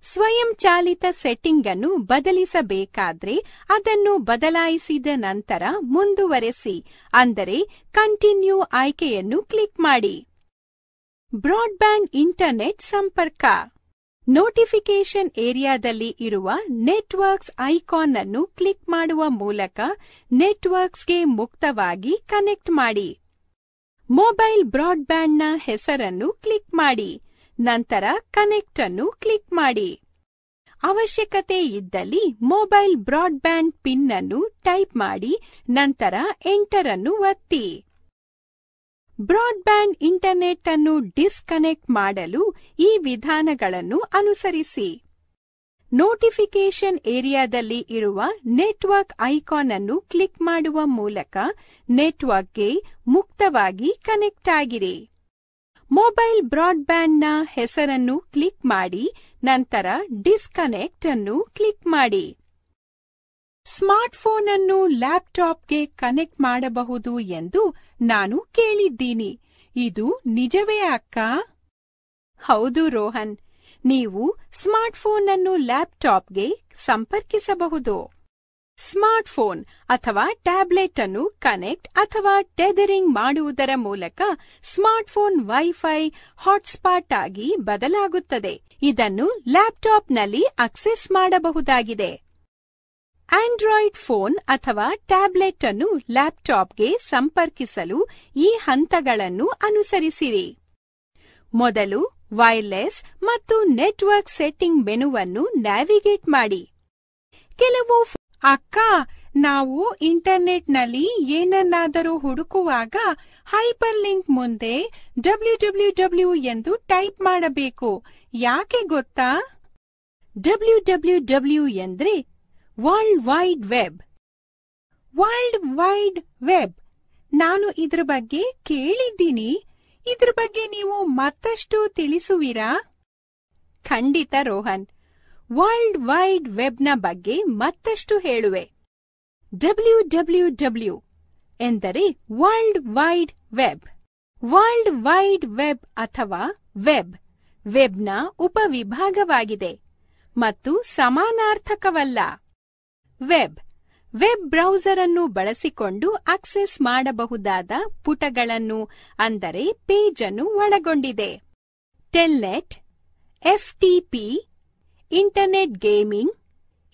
ಸ್ವಯಂಚಾಲಿತ ಸೆಟ್ಟಿಂಗ್ ಅನ್ನು ಬದಲಿಸಬೇಕಾದ್ರೆ ಅದನ್ನು ಬದಲಾಯಿಸಿದ ನಂತರ ಮುಂದುವರೆಸಿ, ಅಂದರೆ ಕಂಟಿನ್ಯೂ ಆಯ್ಕೆಯನ್ನು ಕ್ಲಿಕ್ ಮಾಡಿ. ಬ್ರಾಡ್ಬ್ಯಾಂಡ್ ಇಂಟರ್ನೆಟ್ ಸಂಪರ್ಕ. ನೋಟಿಫಿಕೇಶನ್ ಏರಿಯಾದಲ್ಲಿ ಇರುವ ನೆಟ್ವರ್ಕ್ಸ್ ಐಕಾನ್ ಅನ್ನು ಕ್ಲಿಕ್ ಮಾಡುವ ಮೂಲಕ ನೆಟ್ವರ್ಕ್ಸ್ಗೆ ಮುಕ್ತವಾಗಿ ಕನೆಕ್ಟ್ ಮಾಡಿ. ಮೊಬೈಲ್ ಬ್ರಾಡ್ಬ್ಯಾಂಡ್ನ ಹೆಸರನ್ನು ಕ್ಲಿಕ್ ಮಾಡಿ, ನಂತರ ಕನೆಕ್ಟ್ ಅನ್ನು ಕ್ಲಿಕ್ ಮಾಡಿ. ಅವಶ್ಯಕತೆ ಇದ್ದಲ್ಲಿ ಮೊಬೈಲ್ ಬ್ರಾಡ್ಬ್ಯಾಂಡ್ ಪಿನ್ ಅನ್ನು ಟೈಪ್ ಮಾಡಿ, ನಂತರ ಎಂಟರ್ ಅನ್ನು ಒತ್ತಿ. ಬ್ರಾಡ್ಬ್ಯಾಂಡ್ ಇಂಟರ್ನೆಟ್ ಅನ್ನು ಡಿಸ್ಕನೆಕ್ಟ್ ಮಾಡಲು ಈ ವಿಧಾನಗಳನ್ನು ಅನುಸರಿಸಿ. ನೋಟಿಫಿಕೇಶನ್ ಏರಿಯಾದಲ್ಲಿ ಇರುವ ನೆಟ್ವರ್ಕ್ ಐಕಾನ್ ಅನ್ನು ಕ್ಲಿಕ್ ಮಾಡುವ ಮೂಲಕ ನೆಟ್ವರ್ಕ್ಗೆ ಮುಕ್ತವಾಗಿ ಕನೆಕ್ಟ್ ಆಗಿರಿ. ಮೊಬೈಲ್ ಬ್ರಾಡ್ಬ್ಯಾಂಡ್ನ ಹೆಸರನ್ನು ಕ್ಲಿಕ್ ಮಾಡಿ, ನಂತರ ಡಿಸ್ಕನೆಕ್ಟ್ ಅನ್ನು ಕ್ಲಿಕ್ ಮಾಡಿ. ಸ್ಮಾರ್ಟ್ಫೋನ್ ಅನ್ನು ಲ್ಯಾಪ್ಟಾಪ್ಗೆ ಕನೆಕ್ಟ್ ಮಾಡಬಹುದು ಎಂದು ನಾನು ಕೇಳಿದ್ದೀನಿ. ಇದು ನಿಜವೇ ಅಕ್ಕ? ಹೌದು ರೋಹನ್. ನೀವು ಸ್ಮಾರ್ಟ್ಫೋನ್ ಅನ್ನು ಲ್ಯಾಪ್ಟಾಪ್ಗೆ ಸಂಪರ್ಕಿಸಬಹುದು. ಸ್ಮಾರ್ಟ್ಫೋನ್ ಅಥವಾ ಟ್ಯಾಬ್ಲೆಟ್ ಅನ್ನು ಕನೆಕ್ಟ್ ಅಥವಾ ಟೆದರಿಂಗ್ ಮಾಡುವುದರ ಮೂಲಕ ಸ್ಮಾರ್ಟ್ಫೋನ್ ವೈಫೈ ಹಾಟ್ಸ್ಪಾಟ್ ಆಗಿ ಬದಲಾಗುತ್ತದೆ. ಇದನ್ನು ಲ್ಯಾಪ್ಟಾಪ್ನಲ್ಲಿ ಅಕ್ಸೆಸ್ ಮಾಡಬಹುದಾಗಿದೆ. ಆಂಡ್ರಾಯ್ಡ್ ಫೋನ್ ಅಥವಾ ಟ್ಯಾಬ್ಲೆಟ್ ಅನ್ನು ಲ್ಯಾಪ್ಟಾಪ್ಗೆ ಸಂಪರ್ಕಿಸಲು ಈ ಹಂತಗಳನ್ನು ಅನುಸರಿಸಿರಿ. ಮೊದಲು ವೈರ್ಲೆಸ್ ಮತ್ತು ನೆಟ್ವರ್ಕ್ ಸೆಟ್ಟಿಂಗ್ ಮೆನುವನ್ನು ನ್ಯಾವಿಗೇಟ್ ಮಾಡಿ. ಕೆಲವು ಅಕ್ಕ, ನಾವು ಇಂಟರ್ನೆಟ್ನಲ್ಲಿ ಏನನ್ನಾದರೂ ಹುಡುಕುವಾಗ ಹೈಪರ್ ಲಿಂಕ್ ಮುಂದೆ ಡಬ್ಲ್ಯೂ ಡಬ್ಲ್ಯೂ ಡಬ್ಲ್ಯೂ ಎಂದು ಟೈಪ್ ಮಾಡಬೇಕು. ಯಾಕೆ ಗೊತ್ತಾ? ಡಬ್ಲ್ಯೂ ಡಬ್ಲ್ಯೂ ಡಬ್ಲ್ಯೂ ಎಂದ್ರೆ world wide web. World wide web. ನಾನು ಇದ್ರ ಬಗ್ಗೆ ಕೇಳಿದ್ದೀನಿ. ಇದ್ರ ಬಗ್ಗೆ ನೀವು ಮತ್ತಷ್ಟು ತಿಳಿಸುವಿರಾ? ಖಂಡಿತ, ರೋಹನ್. ವರ್ಲ್ಡ್ ವೈಡ್ ವೆಬ್ನ ಬಗ್ಗೆ ಮತ್ತಷ್ಟು ಹೇಳುವೆ. ಡಬ್ಲ್ಯೂ ಡಬ್ಲ್ಯೂ ಡಬ್ಲ್ಯೂ ಎಂದರೆ world wide web. World wide web ಅಥವಾ ವೆಬ್, ವೆಬ್ನ ಉಪವಿಭಾಗವಾಗಿದೆ ಮತ್ತು ಸಮಾನಾರ್ಥಕವಲ್ಲ. ವೆಬ್ ವೆಬ್ ಬ್ರೌಸರ್ ಅನ್ನು ಬಳಸಿಕೊಂಡು ಆಕ್ಸೆಸ್ ಮಾಡಬಹುದಾದ ಪುಟಗಳನ್ನು, ಅಂದರೆ ಪೇಜ್ ಅನ್ನು ಒಳಗೊಂಡಿದೆ. Telnet, FTP, internet gaming,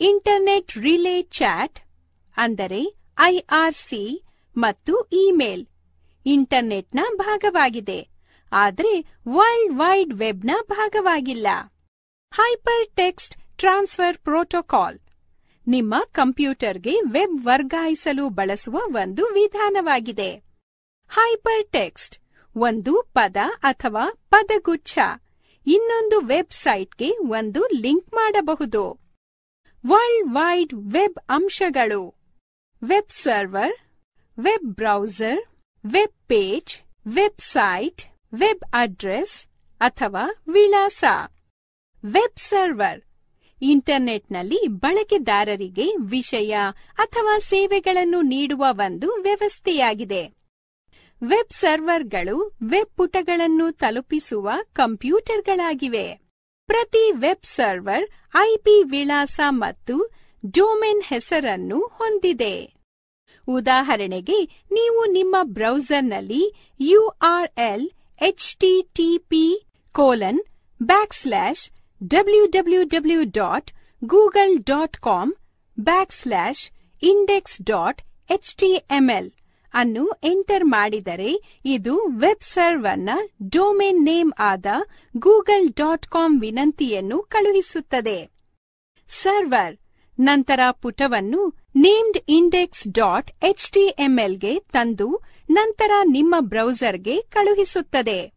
internet relay chat, ಅಂದರೆ ಐಆರ್ಸಿ ಮತ್ತು ಇಮೇಲ್. ಇಂಟರ್ನೆಟ್ನ ಭಾಗವಾಗಿದೆ, ಆದರೆ ವರ್ಲ್ಡ್ ವೈಡ್ ವೆಬ್ನ ಭಾಗವಾಗಿಲ್ಲ. Hypertext transfer protocol. ನಿಮ್ಮ ಕಂಪ್ಯೂಟರ್ಗೆ ವೆಬ್ ವರ್ಗಾಯಿಸಲು ಬಳಸುವ ಒಂದು ವಿಧಾನವಾಗಿದೆ. ಹೈಪರ್ ಟೆಕ್ಸ್ಟ್ ಒಂದು ಪದ ಅಥವಾ ಪದಗುಚ್ಛ. ಇನ್ನೊಂದು ವೆಬ್ಸೈಟ್ಗೆ ಒಂದು ಲಿಂಕ್ ಮಾಡಬಹುದು. ವರ್ಲ್ಡ್ ವೈಡ್ ವೆಬ್ ಅಂಶಗಳು. Web server, web browser, web page website web address ಅಥವಾ ವಿಳಾಸ. Web server. ಇಂಟರ್ನೆಟ್ನಲ್ಲಿ ಬಳಕೆದಾರರಿಗೆ ವಿಷಯ ಅಥವಾ ಸೇವೆಗಳನ್ನು ನೀಡುವ ಒಂದು ವ್ಯವಸ್ಥೆಯಾಗಿದೆ. ವೆಬ್ ಸರ್ವರ್ಗಳು ವೆಬ್ ಪುಟಗಳನ್ನು ತಲುಪಿಸುವ ಕಂಪ್ಯೂಟರ್ಗಳಾಗಿವೆ. ಪ್ರತಿ ವೆಬ್ ಸರ್ವರ್ ಐಪಿ ವಿಳಾಸ ಮತ್ತು ಡೊಮೇನ್ ಹೆಸರನ್ನು ಹೊಂದಿದೆ. ಉದಾಹರಣೆಗೆ, ನೀವು ನಿಮ್ಮ ಬ್ರೌಸರ್ನಲ್ಲಿ URL HTTP colon back slash W W W dot Google dot com back slash index dot HTML ಅನ್ನು ಎಂಟರ್ ಮಾಡಿದರೆ ಇದು ವೆಬ್ ಸರ್ವರ್ನ ಡೊಮೇನ್ ನೇಮ್ ಆದ ಗೂಗಲ್ ಡಾಟ್ ಕಾಮ್ ವಿನಂತಿಯನ್ನು ಕಳುಹಿಸುತ್ತದೆ. ಸರ್ವರ್ ನಂತರ ಪುಟವನ್ನು ನೇಮ್ಡ್ ಇಂಡೆಕ್ಸ್ ಡಾಟ್ ಎಚ್ ಟಿಎಂಎಲ್ಗೆ ತಂದು ನಂತರ ನಿಮ್ಮ ಬ್ರೌಸರ್ಗೆ ಕಳುಹಿಸುತ್ತದೆ.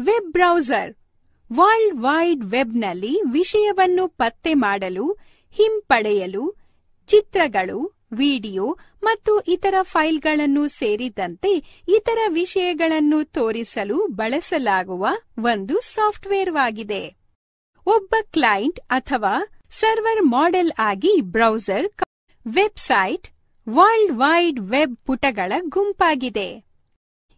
ವೆಬ್ ಬ್ರೌಸರ್ ವರ್ಲ್ಡ್ ವೈಡ್ ವೆಬ್ನಲ್ಲಿ ವಿಷಯವನ್ನು ಪತ್ತೆ ಮಾಡಲು, ಹಿಂಪಡೆಯಲು, ಚಿತ್ರಗಳು, ವಿಡಿಯೋ ಮತ್ತು ಇತರ ಫೈಲ್ಗಳನ್ನು ಸೇರಿದಂತೆ ಇತರ ವಿಷಯಗಳನ್ನು ತೋರಿಸಲು ಬಳಸಲಾಗುವ ಒಂದು ಸಾಫ್ಟ್ವೇರ್ವಾಗಿದೆ. ಒಬ್ಬ ಕ್ಲೈಂಟ್ ಅಥವಾ ಸರ್ವರ್ ಮಾಡೆಲ್ ಆಗಿ browser website world wide web ಪುಟಗಳ ಗುಂಪಾಗಿದೆ.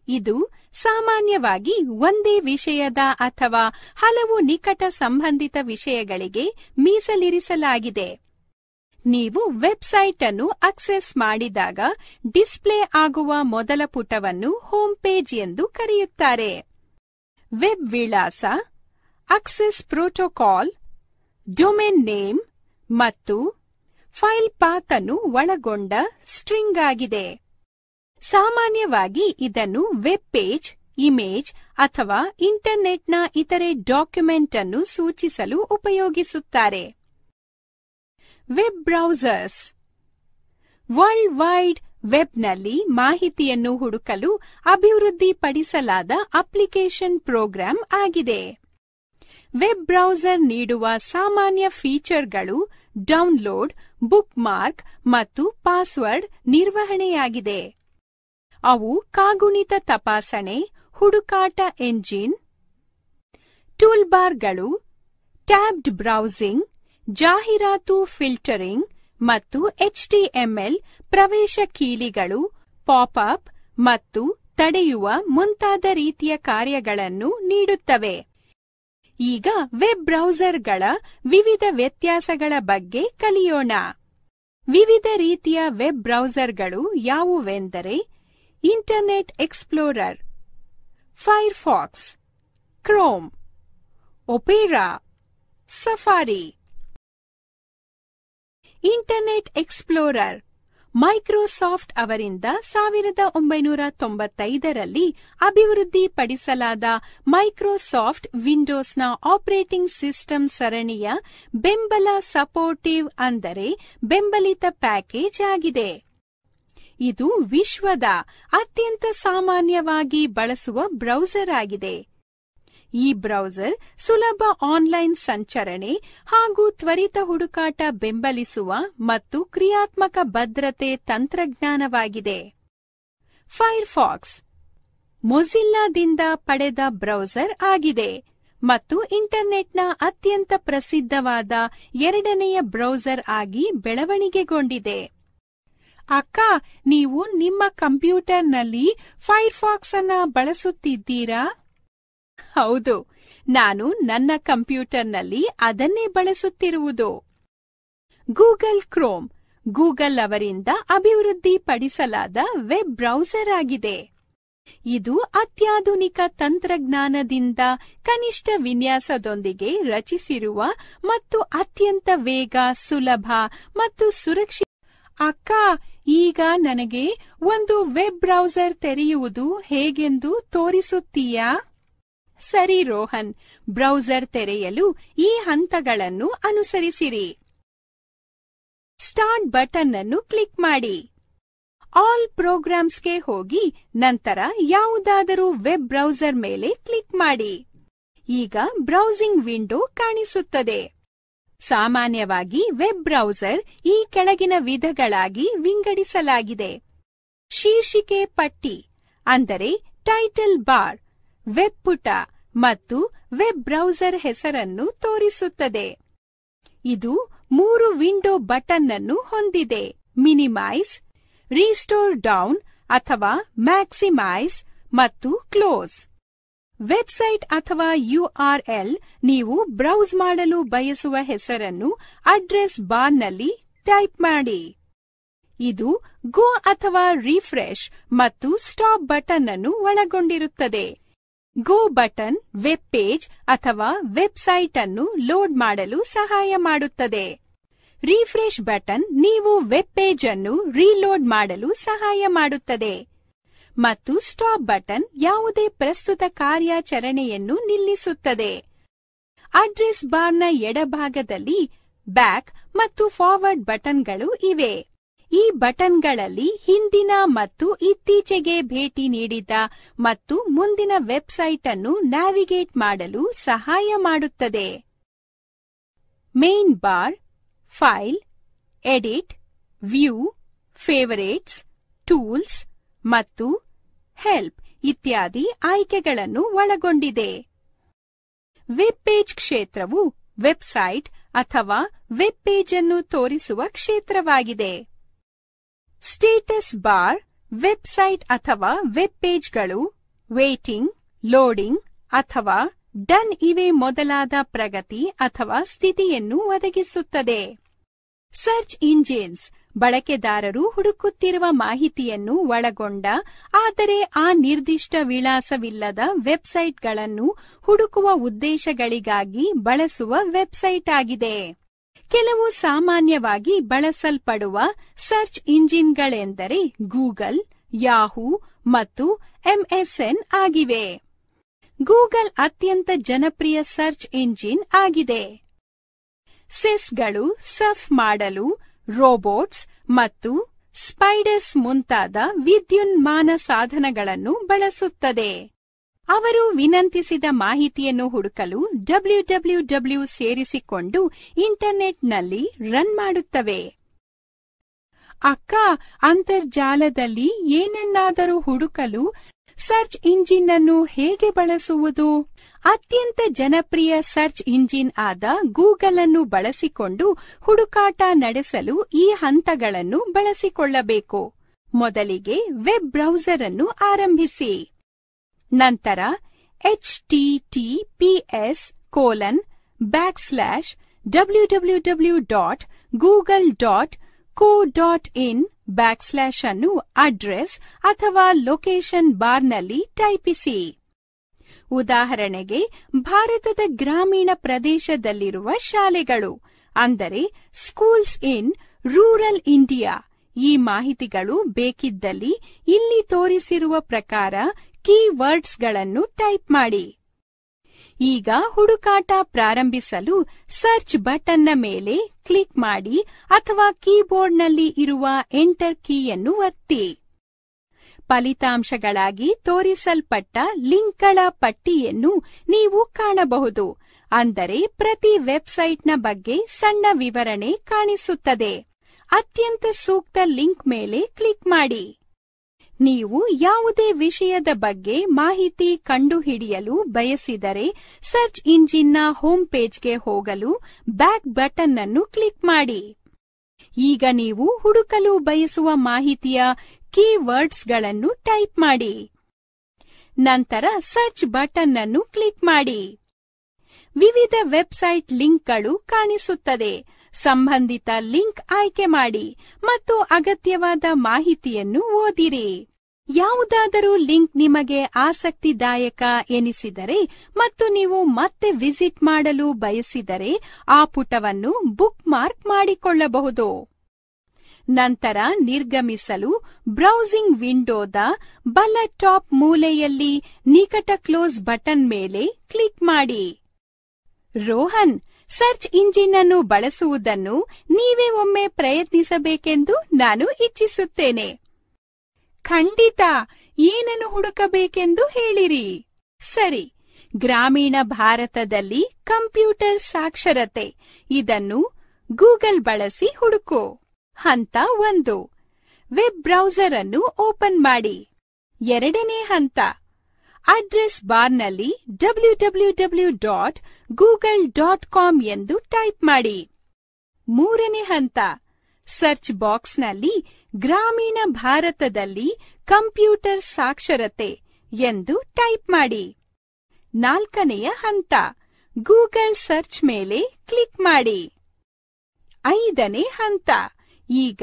ಇದು ಸಾಮಾನ್ಯವಾಗಿ ಒಂದೇ ವಿಷಯದ ಅಥವಾ ಹಲವು ನಿಕಟ ಸಂಬಂಧಿತ ವಿಷಯಗಳಿಗೆ ಮೀಸಲಿರಿಸಲಾಗಿದೆ. ನೀವು ವೆಬ್ಸೈಟ್ ಅನ್ನು ಅಕ್ಸೆಸ್ ಮಾಡಿದಾಗ ಡಿಸ್ಪ್ಲೇ ಆಗುವ ಮೊದಲ ಪುಟವನ್ನು ಹೋಮ್ ಪೇಜ್ ಎಂದು ಕರೆಯುತ್ತಾರೆ. ವೆಬ್ ವಿಳಾಸ ಅಕ್ಸೆಸ್ ಪ್ರೋಟೋಕಾಲ್, ಡೊಮೇನ್ ನೇಮ್ ಮತ್ತು ಫೈಲ್ ಪಾತ್ ಅನ್ನು ಒಳಗೊಂಡ ಸ್ಟ್ರಿಂಗ್ ಆಗಿದೆ. ಸಾಮಾನ್ಯವಾಗಿ ಇದನ್ನು ವೆಬ್ ಪೇಜ್, ಇಮೇಜ್ ಅಥವಾ ಇಂಟರ್ನೆಟ್ನ ಇತರೆ ಡಾಕ್ಯುಮೆಂಟ್ ಅನ್ನು ಸೂಚಿಸಲು ಉಪಯೋಗಿಸುತ್ತಾರೆ. Web browsers. ವರ್ಲ್ಡ್ ವೈಡ್ ವೆಬ್ನಲ್ಲಿ ಮಾಹಿತಿಯನ್ನು ಹುಡುಕಲು ಅಭಿವೃದ್ಧಿಪಡಿಸಲಾದ ಅಪ್ಲಿಕೇಶನ್ ಪ್ರೋಗ್ರಾಂ ಆಗಿದೆ. ವೆಬ್ ಬ್ರೌಸರ್ ನೀಡುವ ಸಾಮಾನ್ಯ ಫೀಚರ್ಗಳು ಡೌನ್ಲೋಡ್ ಬುಕ್ ಮಾರ್ಕ್ ಮತ್ತು ಪಾಸ್ವರ್ಡ್ ನಿರ್ವಹಣೆಯಾಗಿದೆ. ಅವು ಕಾಗುಣಿತ ತಪಾಸಣೆ, ಹುಡುಕಾಟ ಎಂಜಿನ್, ಟೂಲ್ಬಾರ್ಗಳು, ಟ್ಯಾಬ್ಡ್ ಬ್ರೌಸಿಂಗ್, ಜಾಹೀರಾತು ಫಿಲ್ಟರಿಂಗ್ ಮತ್ತು ಎಚ್ಟಿಎಂಎಲ್ ಪ್ರವೇಶ ಕೀಲಿಗಳು, ಪಾಪ್ಅಪ್ ಮತ್ತು ತಡೆಯುವ ಮುಂತಾದ ರೀತಿಯ ಕಾರ್ಯಗಳನ್ನು ನೀಡುತ್ತವೆ. ಈಗ ವೆಬ್ ಬ್ರೌಸರ್ಗಳ ವಿವಿಧ ವ್ಯತ್ಯಾಸಗಳ ಬಗ್ಗೆ ಕಲಿಯೋಣ. ವಿವಿಧ ರೀತಿಯ ವೆಬ್ ಬ್ರೌಸರ್ಗಳು ಯಾವುವೆಂದರೆ Internet Explorer Firefox Chrome Opera Safari Internet Explorer Microsoft ಅವರಿಂದ ಸಾವಿರದ ಒಂಬೈನೂರ ತೊಂಬತ್ತೈದರಲ್ಲಿ ಅಭಿವೃದ್ಧಿಪಡಿಸಲಾದ ಮೈಕ್ರೋಸಾಫ್ಟ್ ವಿಂಡೋಸ್ನ ಆಪರೇಟಿಂಗ್ ಸಿಸ್ಟಮ್ ಸರಣಿಯ ಬೆಂಬಲ ಸಪೋರ್ಟಿವ್ ಅಂದರೆ ಬೆಂಬಲಿತ ಪ್ಯಾಕೇಜ್ ಆಗಿದೆ. ಇದು ವಿಶ್ವದ ಅತ್ಯಂತ ಸಾಮಾನ್ಯವಾಗಿ ಬಳಸುವ ಬ್ರೌಸರ್ ಆಗಿದೆ. ಈ ಬ್ರೌಸರ್ ಸುಲಭ ಆನ್ಲೈನ್ ಸಂಚರಣೆ ಹಾಗೂ ತ್ವರಿತ ಹುಡುಕಾಟ ಬೆಂಬಲಿಸುವ ಮತ್ತು ಕ್ರಿಯಾತ್ಮಕ ಭದ್ರತೆ ತಂತ್ರಜ್ಞಾನವಾಗಿದೆ. ಫೈರ್ಫಾಕ್ಸ್ ಮೊಜಿಲ್ಲಾದಿಂದ ಪಡೆದ ಬ್ರೌಸರ್ ಆಗಿದೆ ಮತ್ತು ಇಂಟರ್ನೆಟ್ನ ಅತ್ಯಂತ ಪ್ರಸಿದ್ಧವಾದ ಎರಡನೆಯ ಬ್ರೌಸರ್ ಆಗಿ ಬೆಳವಣಿಗೆಗೊಂಡಿದೆ. ಅಕ್ಕ, ನೀವು ನಿಮ್ಮ ಕಂಪ್ಯೂಟರ್ನಲ್ಲಿ ಫೈರ್ಫಾಕ್ಸ್ ಅನ್ನ ಬಳಸುತ್ತಿದ್ದೀರಾ? ಹೌದು. ನಾನು ನನ್ನ ಕಂಪ್ಯೂಟರ್ನಲ್ಲಿ ಅದನ್ನೇ ಬಳಸುತ್ತಿರುವುದು. Google Chrome. ಗೂಗಲ್ ಅವರಿಂದ ಅಭಿವೃದ್ಧಿಪಡಿಸಲಾದ ವೆಬ್ ಬ್ರೌಸರ್ ಆಗಿದೆ. ಇದು ಅತ್ಯಾಧುನಿಕ ತಂತ್ರಜ್ಞಾನದಿಂದ ಕನಿಷ್ಠ ವಿನ್ಯಾಸದೊಂದಿಗೆ ರಚಿಸಿರುವ ಮತ್ತು ಅತ್ಯಂತ ವೇಗ, ಸುಲಭ ಮತ್ತು ಸುರಕ್ಷಿತ ಅಕ್ಕ ಈಗ ನನಗೆ ಒಂದು ವೆಬ್ ಬ್ರೌಸರ್ ತೆರೆಯುವುದು ಹೇಗೆಂದು ತೋರಿಸುತ್ತೀಯಾ? ಸರಿ ರೋಹನ್, ಬ್ರೌಸರ್ ತೆರೆಯಲು ಈ ಹಂತಗಳನ್ನು ಅನುಸರಿಸಿರಿ. ಸ್ಟಾರ್ಟ್ ಬಟನ್ ಅನ್ನು ಕ್ಲಿಕ್ ಮಾಡಿ. ಆಲ್ ಪ್ರೋಗ್ರಾಮ್ಸ್ಗೆ ಹೋಗಿ ನಂತರ ಯಾವುದಾದರೂ ವೆಬ್ ಬ್ರೌಸರ್ ಮೇಲೆ ಕ್ಲಿಕ್ ಮಾಡಿ. ಈಗ ಬ್ರೌಸಿಂಗ್ ವಿಂಡೋ ಕಾಣಿಸುತ್ತದೆ. ಸಾಮಾನ್ಯವಾಗಿ ವೆಬ್ ಬ್ರೌಸರ್ ಈ ಕೆಳಗಿನ ವಿಧಗಳಾಗಿ ವಿಂಗಡಿಸಲಾಗಿದೆ. ಶೀರ್ಷಿಕೆ ಪಟ್ಟಿ, ಅಂದರೆ ಟೈಟಲ್ ಬಾರ್ ವೆಬ್ ಪುಟ ಮತ್ತು ವೆಬ್ ಬ್ರೌಸರ್ ಹೆಸರನ್ನು ತೋರಿಸುತ್ತದೆ. ಇದು ಮೂರು ವಿಂಡೋ ಬಟನ್ ಅನ್ನು ಹೊಂದಿದೆ. ಮಿನಿಮೈಸ್, ರೀಸ್ಟೋರ್ ಡೌನ್ ಅಥವಾ ಮ್ಯಾಕ್ಸಿಮೈಸ್ ಮತ್ತು ಕ್ಲೋಸ್. ವೆಬ್ಸೈಟ್ ಅಥವಾ ಯುಆರ್ಎಲ್ ನೀವು ಬ್ರೌಸ್ ಮಾಡಲು ಬಯಸುವ ಹೆಸರನ್ನು ಅಡ್ರೆಸ್ ಬಾರ್ನಲ್ಲಿ ಟೈಪ್ ಮಾಡಿ. ಇದು ಗೋ ಅಥವಾ ರಿಫ್ರೆಶ್ ಮತ್ತು ಸ್ಟಾಪ್ ಬಟನ್ ಅನ್ನು ಒಳಗೊಂಡಿರುತ್ತದೆ. ಗೋ ಬಟನ್ ವೆಬ್ ಪೇಜ್ ಅಥವಾ ವೆಬ್ಸೈಟ್ ಅನ್ನು ಲೋಡ್ ಮಾಡಲು ಸಹಾಯ ಮಾಡುತ್ತದೆ. ರಿಫ್ರೆಶ್ ಬಟನ್ ನೀವು ವೆಬ್ ಪೇಜ್ ಅನ್ನು ರೀಲೋಡ್ ಮಾಡಲು ಸಹಾಯ ಮಾಡುತ್ತದೆ. ಮತ್ತು ಸ್ಟಾಪ್ ಬಟನ್ ಯಾವುದೇ ಪ್ರಸ್ತುತ ಕಾರ್ಯಾಚರಣೆಯನ್ನು ನಿಲ್ಲಿಸುತ್ತದೆ. ಅಡ್ರೆಸ್ ಬಾರ್ನ ಎಡಭಾಗದಲ್ಲಿ ಬ್ಯಾಕ್ ಮತ್ತು ಫಾರ್ವರ್ಡ್ ಬಟನ್ಗಳು ಇವೆ. ಈ ಬಟನ್ಗಳಲ್ಲಿ ಹಿಂದಿನ ಮತ್ತು ಇತ್ತೀಚೆಗೆ ಭೇಟಿ ನೀಡಿದ ಮತ್ತು ಮುಂದಿನ ವೆಬ್ಸೈಟ್ ಅನ್ನು ನ್ಯಾವಿಗೇಟ್ ಮಾಡಲು ಸಹಾಯ ಮಾಡುತ್ತದೆ. Main bar, file, edit, view, favourites, tools ಮತ್ತು ಹೆಲ್ಪ್ ಇತ್ಯಾದಿ ಆಯ್ಕೆಗಳನ್ನು ಒಳಗೊಂಡಿದೆ. ವೆಬ್ ಪೇಜ್ ಕ್ಷೇತ್ರವು ವೆಬ್ಸೈಟ್ ಅಥವಾ ವೆಬ್ ಪೇಜ್ ಅನ್ನು ತೋರಿಸುವ ಕ್ಷೇತ್ರವಾಗಿದೆ. ಸ್ಟೇಟಸ್ ಬಾರ್, ವೆಬ್ಸೈಟ್ ಅಥವಾ ವೆಬ್ ಪೇಜ್ಗಳು ವೇಟಿಂಗ್ ಲೋಡಿಂಗ್ ಅಥವಾ ಡನ್ ಇವೆ ಮೊದಲಾದ ಪ್ರಗತಿ ಅಥವಾ ಸ್ಥಿತಿಯನ್ನು ಒದಗಿಸುತ್ತದೆ. ಸರ್ಚ್ ಇಂಜಿನ್ಸ್ ಬಳಕೆದಾರರು ಹುಡುಕುತ್ತಿರುವ ಮಾಹಿತಿಯನ್ನು ಒಳಗೊಂಡ, ಆದರೆ ಆ ನಿರ್ದಿಷ್ಟ ವಿಳಾಸವಿಲ್ಲದ ವೆಬ್ಸೈಟ್ಗಳನ್ನು ಹುಡುಕುವ ಉದ್ದೇಶಗಳಿಗಾಗಿ ಬಳಸುವ ವೆಬ್ಸೈಟ್ ಆಗಿದೆ. ಕೆಲವು ಸಾಮಾನ್ಯವಾಗಿ ಬಳಸಲ್ಪಡುವ ಸರ್ಚ್ ಇಂಜಿನ್ಗಳೆಂದರೆ ಗೂಗಲ್, ಯಾಹೂ ಮತ್ತು ಎಂಎಸ್ಎನ್ ಆಗಿವೆ. ಗೂಗಲ್ ಅತ್ಯಂತ ಜನಪ್ರಿಯ ಸರ್ಚ್ ಇಂಜಿನ್ ಆಗಿದೆ. ಸೆಸ್ಗಳು, ಸರ್ಫ್ ಮಾಡಲು ರೋಬೋಟ್ಸ್ ಮತ್ತು ಸ್ಪೈಡರ್ಸ್ ಮುಂತಾದ ವಿದ್ಯುನ್ಮಾನ ಸಾಧನಗಳನ್ನು ಬಳಸುತ್ತದೆ. ಅವರು ವಿನಂತಿಸಿದ ಮಾಹಿತಿಯನ್ನು ಹುಡುಕಲು ಡಬ್ಲ್ಯೂ ಡಬ್ಲ್ಯೂ ಡಬ್ಲ್ಯೂ ಸೇರಿಸಿಕೊಂಡು ಇಂಟರ್ನೆಟ್ನಲ್ಲಿ ರನ್ ಮಾಡುತ್ತವೆ. ಅಕ್ಕ, ಅಂತರ್ಜಾಲದಲ್ಲಿ ಏನನ್ನಾದರೂ ಹುಡುಕಲು ಸರ್ಚ್ ಇಂಜಿನ್ ಅನ್ನು ಹೇಗೆ ಬಳಸುವುದು? ಅತ್ಯಂತ ಜನಪ್ರಿಯ ಸರ್ಚ್ ಇಂಜಿನ್ ಆದ ಗೂಗಲ್ ಅನ್ನು ಬಳಸಿಕೊಂಡು ಹುಡುಕಾಟ ನಡೆಸಲು ಈ ಹಂತಗಳನ್ನು ಬಳಸಿಕೊಳ್ಳಬೇಕು. ಮೊದಲಿಗೆ ವೆಬ್ ಬ್ರೌಸರ್ ಅನ್ನು ಆರಂಭಿಸಿ. ನಂತರ H T T colon backslash W W W dot Google dot co dot in backslash ಅನ್ನು ಅಡ್ರೆಸ್ ಅಥವಾ ಲೊಕೇಶನ್ ಬಾರ್ನಲ್ಲಿ ಟೈಪಿಸಿ ಉದಾಹರಣೆಗೆ, ಭಾರತದ ಗ್ರಾಮೀಣ ಪ್ರದೇಶದಲ್ಲಿರುವ ಶಾಲೆಗಳು, ಅಂದರೆ ಸ್ಕೂಲ್ಸ್ ಇನ್ ರೂರಲ್ ಇಂಡಿಯಾ ಈ ಮಾಹಿತಿಗಳು ಬೇಕಿದ್ದಲ್ಲಿ ಇಲ್ಲಿ ತೋರಿಸಿರುವ ಪ್ರಕಾರ ಕೀವರ್ಡ್ಸ್ಗಳನ್ನು ಟೈಪ್ ಮಾಡಿ. ಈಗ ಹುಡುಕಾಟ ಪ್ರಾರಂಭಿಸಲು ಸರ್ಚ್ ಬಟನ್ನ ಮೇಲೆ ಕ್ಲಿಕ್ ಮಾಡಿ ಅಥವಾ ಕೀಬೋರ್ಡ್ನಲ್ಲಿ ಇರುವ ಎಂಟರ್ ಕೀಯನ್ನು ಒತ್ತಿ. ಫಲಿತಾಂಶಗಳಾಗಿ ತೋರಿಸಲ್ಪಟ್ಟ ಲಿಂಕ್ಗಳ ಪಟ್ಟಿಯನ್ನು ನೀವು ಕಾಣಬಹುದು. ಅಂದರೆ ಪ್ರತಿ ವೆಬ್ಸೈಟ್ನ ಬಗ್ಗೆ ಸಣ್ಣ ವಿವರಣೆ ಕಾಣಿಸುತ್ತದೆ. ಅತ್ಯಂತ ಸೂಕ್ತ ಲಿಂಕ್ ಮೇಲೆ ಕ್ಲಿಕ್ ಮಾಡಿ. ನೀವು ಯಾವುದೇ ವಿಷಯದ ಬಗ್ಗೆ ಮಾಹಿತಿ ಕಂಡುಹಿಡಿಯಲು ಬಯಸಿದರೆ ಸರ್ಚ್ ಇಂಜಿನ್ನ ಹೋಮ್ ಪೇಜ್ಗೆ ಹೋಗಲು ಬ್ಯಾಕ್ ಬಟನ್ ಅನ್ನು ಕ್ಲಿಕ್ ಮಾಡಿ. ಈಗ ನೀವು ಹುಡುಕಲು ಬಯಸುವ ಮಾಹಿತಿಯ ಕೀವರ್ಡ್ಸ್ಗಳನ್ನು ಟೈಪ್ ಮಾಡಿ. ನಂತರ ಸರ್ಚ್ ಬಟನ್ ಅನ್ನು ಕ್ಲಿಕ್ ಮಾಡಿ. ವಿವಿಧ ವೆಬ್ಸೈಟ್ ಲಿಂಕ್ಗಳು ಕಾಣಿಸುತ್ತದೆ. ಸಂಬಂಧಿತ ಲಿಂಕ್ ಆಯ್ಕೆ ಮಾಡಿ ಮತ್ತು ಅಗತ್ಯವಾದ ಮಾಹಿತಿಯನ್ನು ಓದಿರಿ. ಯಾವುದಾದರೂ ಲಿಂಕ್ ನಿಮಗೆ ಆಸಕ್ತಿದಾಯಕ ಎನಿಸಿದರೆ ಮತ್ತು ನೀವು ಮತ್ತೆ ವಿಸಿಟ್ ಮಾಡಲು ಬಯಸಿದರೆ ಆ ಪುಟವನ್ನು ಬುಕ್ ಮಾರ್ಕ್ ಮಾಡಿಕೊಳ್ಳಬಹುದು. ನಂತರ ನಿರ್ಗಮಿಸಲು ಬ್ರೌಸಿಂಗ್ ವಿಂಡೋದ ಬಲ ಟಾಪ್ ಮೂಲೆಯಲ್ಲಿ ನಿಕಟ ಕ್ಲೋಸ್ ಬಟನ್ ಮೇಲೆ ಕ್ಲಿಕ್ ಮಾಡಿ. ರೋಹನ್ ಸರ್ಚ್ ಇಂಜಿನ್ ಅನ್ನು ಬಳಸುವುದನ್ನು ನೀವೇ ಒಮ್ಮೆ ಪ್ರಯತ್ನಿಸಬೇಕೆಂದು ನಾನು ಇಚ್ಛಿಸುತ್ತೇನೆ. ಖಂಡಿತ! ಏನನ್ನು ಹುಡುಕಬೇಕೆಂದು ಹೇಳಿರಿ. ಸರಿ. ಗ್ರಾಮೀಣ ಭಾರತದಲ್ಲಿ ಕಂಪ್ಯೂಟರ್ ಸಾಕ್ಷರತೆ. ಇದನ್ನು ಗೂಗಲ್ ಬಳಸಿ ಹುಡುಕು. ಹಂತ ಒಂದು. ವೆಬ್ ಬ್ರೌಸರ್ ಅನ್ನು ಓಪನ್ ಮಾಡಿ. ಎರಡನೇ ಹಂತ. ಅಡ್ರೆಸ್ ಬಾರ್ನಲ್ಲಿ W W W dot Google dot com ಎಂದು ಟೈಪ್ ಮಾಡಿ. ಮೂರನೇ ಹಂತ, ಸರ್ಚ್ ಬಾಕ್ಸ್ನಲ್ಲಿ ಗ್ರಾಮೀಣ ಭಾರತದಲ್ಲಿ ಕಂಪ್ಯೂಟರ್ ಸಾಕ್ಷರತೆ ಎಂದು ಟೈಪ್ ಮಾಡಿ. ನಾಲ್ಕನೆಯ ಹಂತ, ಗೂಗಲ್ ಸರ್ಚ್ ಮೇಲೆ ಕ್ಲಿಕ್ ಮಾಡಿ. ಐದನೇ ಹಂತ, ಈಗ